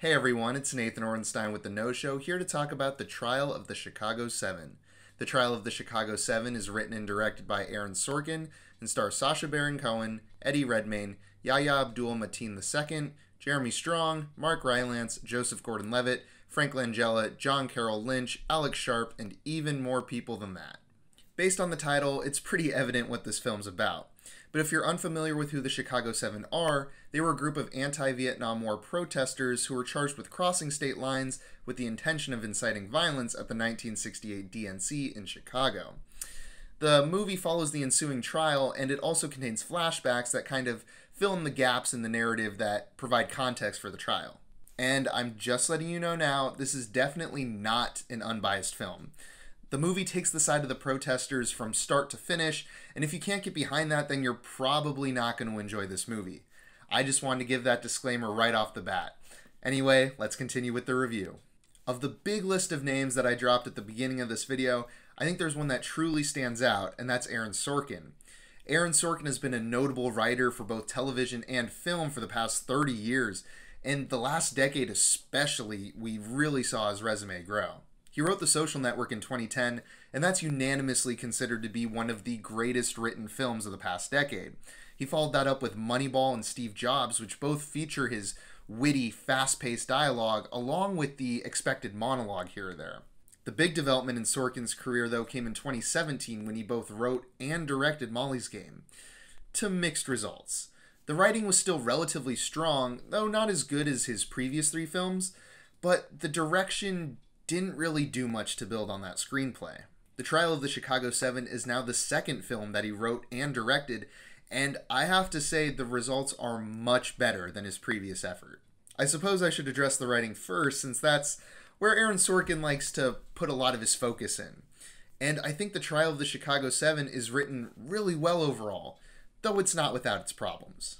Hey everyone, it's Nathan Orenstein with The No Show, here to talk about The Trial of the Chicago Seven. The Trial of the Chicago Seven is written and directed by Aaron Sorkin and stars Sacha Baron Cohen, Eddie Redmayne, Yahya Abdul Mateen II, Jeremy Strong, Mark Rylance, Joseph Gordon Levitt, Frank Langella, John Carroll Lynch, Alex Sharp, and even more people than that. Based on the title, it's pretty evident what this film's about. But if you're unfamiliar with who the Chicago Seven are, they were a group of anti Vietnam War protesters who were charged with crossing state lines with the intention of inciting violence at the 1968 DNC in Chicago. The movie follows the ensuing trial, and it also contains flashbacks that kind of fill in the gaps in the narrative that provide context for the trial. And I'm just letting you know now, this is definitely not an unbiased film. The movie takes the side of the protesters from start to finish, and if you can't get behind that, then you're probably not going to enjoy this movie. I just wanted to give that disclaimer right off the bat. Anyway, let's continue with the review. Of the big list of names that I dropped at the beginning of this video, I think there's one that truly stands out, and that's Aaron Sorkin. Aaron Sorkin has been a notable writer for both television and film for the past 30 years, and the last decade especially, we really saw his resume grow. He wrote The Social Network in 2010, and that's unanimously considered to be one of the greatest written films of the past decade. He followed that up with Moneyball and Steve Jobs, which both feature his witty, fast paced dialogue, along with the expected monologue here or there. The big development in Sorkin's career, though, came in 2017 when he both wrote and directed Molly's Game. To mixed results. The writing was still relatively strong, though not as good as his previous three films, but the direction didn't really do much to build on that screenplay. The Trial of the Chicago Seven is now the second film that he wrote and directed, and I have to say the results are much better than his previous effort. I suppose I should address the writing first, since that's where Aaron Sorkin likes to put a lot of his focus in. And I think The Trial of the Chicago Seven is written really well overall, though it's not without its problems.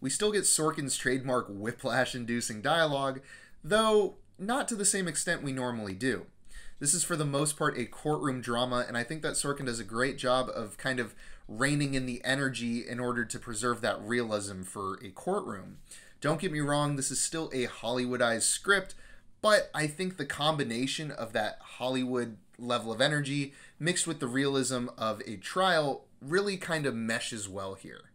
We still get Sorkin's trademark whiplash inducing dialogue, though not to the same extent we normally do. This is for the most part a courtroom drama, and I think that Sorkin does a great job of kind of reining in the energy in order to preserve that realism for a courtroom. Don't get me wrong, this is still a Hollywoodized script, but I think the combination of that Hollywood level of energy mixed with the realism of a trial really kind of meshes well here.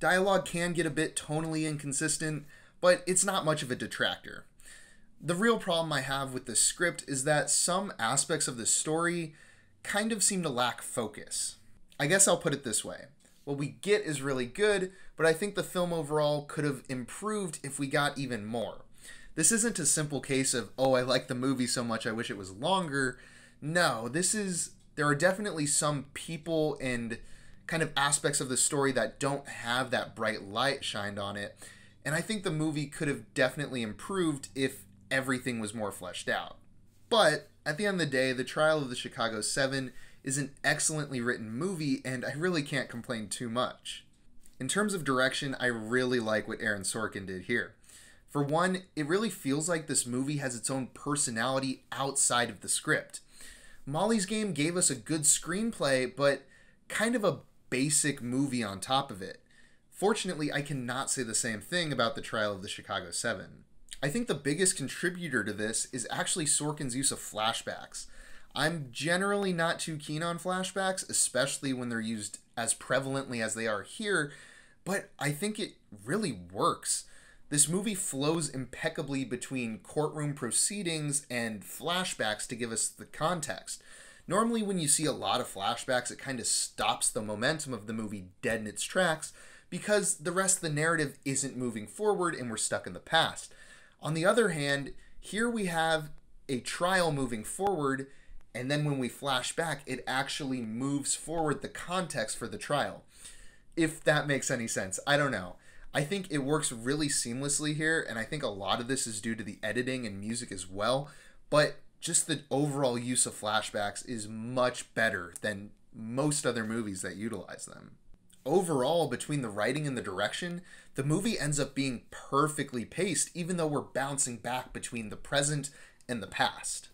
Dialogue can get a bit tonally inconsistent, but it's not much of a detractor the real problem I have with the script is that some aspects of the story kind of seem to lack focus. I guess I'll put it this way. What we get is really good, but I think the film overall could have improved if we got even more. This isn't a simple case of, oh, I like the movie so much I wish it was longer. No, this is, there are definitely some people and kind of aspects of the story that don't have that bright light shined on it. And I think the movie could have definitely improved if everything was more fleshed out. But at the end of the day, The Trial of the Chicago Seven is an excellently written movie, and I really can't complain too much. In terms of direction, I really like what Aaron Sorkin did here. For one, it really feels like this movie has its own personality outside of the script. Molly's Game gave us a good screenplay, but kind of a basic movie on top of it. Fortunately, I cannot say the same thing about the Trial of the Chicago Seven. I think the biggest contributor to this is actually Sorkin's use of flashbacks. I'm generally not too keen on flashbacks, especially when they're used as prevalently as they are here, but I think it really works. This movie flows impeccably between courtroom proceedings and flashbacks to give us the context. Normally, when you see a lot of flashbacks, it kind of stops the momentum of the movie dead in its tracks because the rest of the narrative isn't moving forward and we're stuck in the past. On the other hand, here we have a trial moving forward, and then when we flash back, it actually moves forward the context for the trial. If that makes any sense, I don't know. I think it works really seamlessly here, and I think a lot of this is due to the editing and music as well, but just the overall use of flashbacks is much better than most other movies that utilize them overall, between the writing and the direction, the movie ends up being perfectly paced, even though we're bouncing back between the present and the past.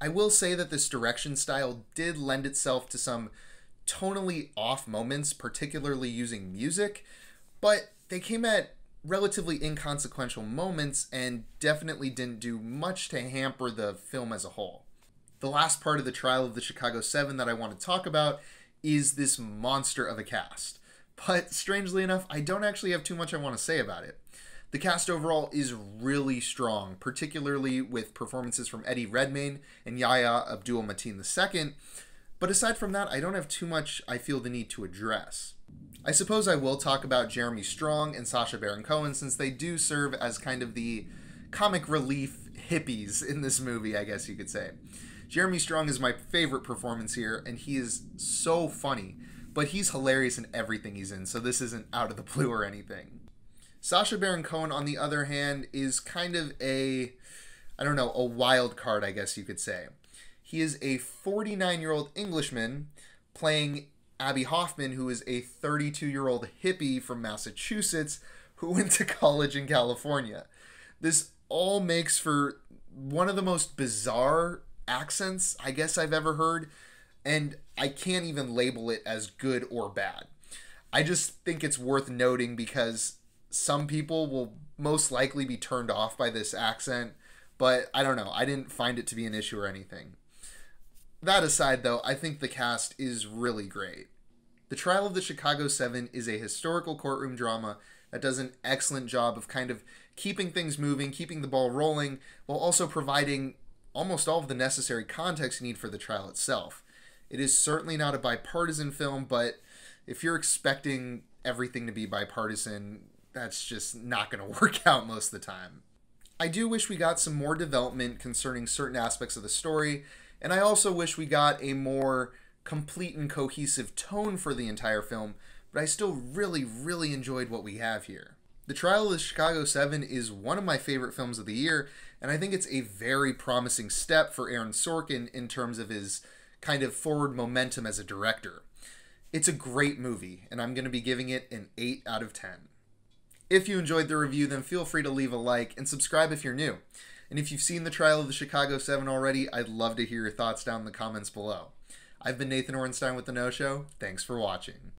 I will say that this direction style did lend itself to some tonally off moments, particularly using music, but they came at relatively inconsequential moments and definitely didn't do much to hamper the film as a whole. The last part of the trial of the Chicago 7 that I want to talk about is this monster of a cast. But strangely enough, I don't actually have too much I want to say about it. The cast overall is really strong, particularly with performances from Eddie Redmayne and Yahya Abdul Mateen II. But aside from that, I don't have too much I feel the need to address. I suppose I will talk about Jeremy Strong and Sacha Baron Cohen since they do serve as kind of the comic relief hippies in this movie, I guess you could say. Jeremy Strong is my favorite performance here, and he is so funny, but he's hilarious in everything he's in, so this isn't out of the blue or anything. Sacha Baron Cohen, on the other hand, is kind of a, I don't know, a wild card, I guess you could say. He is a 49 year old Englishman playing Abbie Hoffman, who is a 32 year old hippie from Massachusetts who went to college in California. This all makes for one of the most bizarre accents I guess I've ever heard, and I can't even label it as good or bad. I just think it's worth noting because some people will most likely be turned off by this accent, but I don't know. I didn't find it to be an issue or anything. That aside, though, I think the cast is really great. The Trial of the Chicago Seven is a historical courtroom drama that does an excellent job of kind of keeping things moving, keeping the ball rolling, while also providing almost all of the necessary context you need for the trial itself. It is certainly not a bipartisan film, but if you're expecting everything to be bipartisan, that's just not going to work out most of the time. I do wish we got some more development concerning certain aspects of the story, and I also wish we got a more complete and cohesive tone for the entire film, but I still really, really enjoyed what we have here. The Trial of the Chicago 7 is one of my favorite films of the year, and I think it's a very promising step for Aaron Sorkin in terms of his kind of forward momentum as a director. It's a great movie, and I'm going to be giving it an 8 out of 10. If you enjoyed the review, then feel free to leave a like and subscribe if you're new. And if you've seen the Trial of the Chicago 7 already, I'd love to hear your thoughts down in the comments below. I've been Nathan Orenstein with The No Show. Thanks for watching.